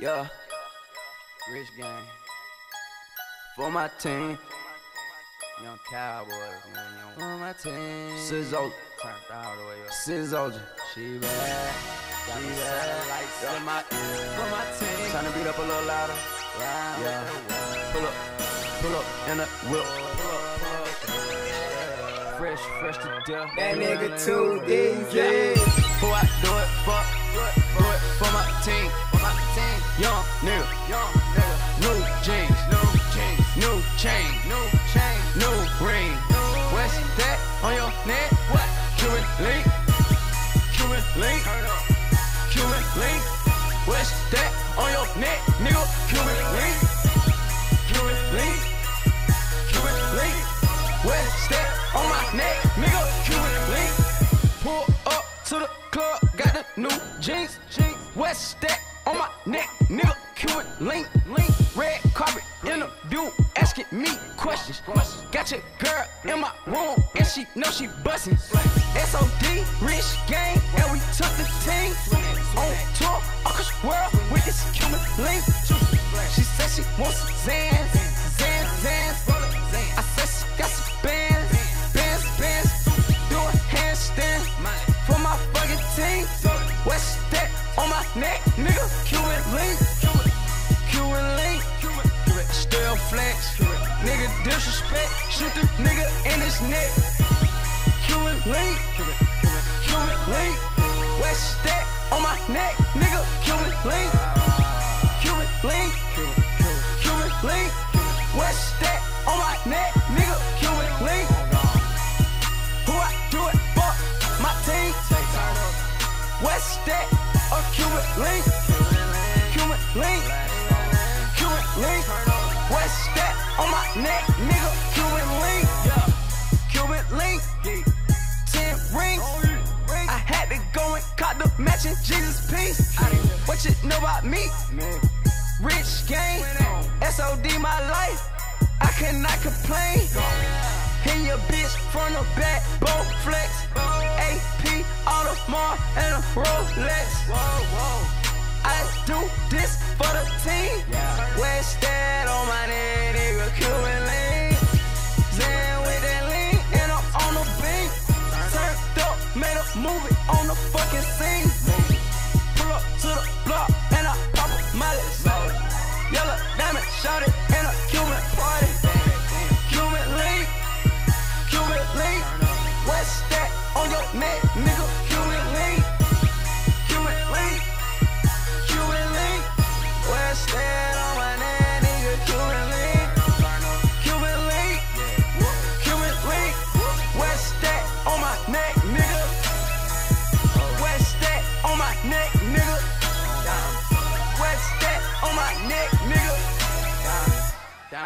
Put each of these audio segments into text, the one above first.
Yeah, rich gang. For my team, young cowboys, man. Young, For my team. Sizzo, Turned all the way up. Sizzo, she bad, she bad. lights Yeah. in my, for my team. Tryna beat up a little louder. Yeah. Yeah. Pull up, pull up in the whip. Fresh, fresh to death. That nigga too easy. Who chain, New chain. new ring. What's that on your neck? What? Cuban link, Cuban link, Cuban link. What's that on your neck, nigga? Cuban link, Cuban link, Cuban link. What's that on my neck, nigga? Cuban link. Pull up to the club, got the new jeans. What's that questions. Got your girl in my room, and she know she bustin'. SOD, rich gang, and we took the team on tour across the world with this Cuban link. She said she wants some Xans, Xans, Xans. I said she got some bands, bands, bands. Do a handstand for my fucking team. What's that on my neck, nigga? Cuban link, Cuban link. Still flex, nigga disrespect. Shoot the nigga in his neck. Cuban link, Cuban link. What's that on my neck, nigga? Cuban link, Cuban link, Cuban link. What's that on my neck, nigga? Cuban link. Who I do it for? My team. What's that? A Cuban link, Cuban link, Cuban link. Neck, nigga? Cuban link, Cuban link. Ten rings. I had to go and caught the matching Jesus piece. What you know about me? Man. Rich gang, SOD my life. I cannot complain. Hit your bitch from the back, both flex. AP, Audemars, and a Rolex. I do this for the team. Where's that on my neck, nigga? Cuban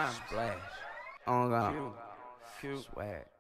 Splash. On God. Swag.